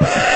Yeah.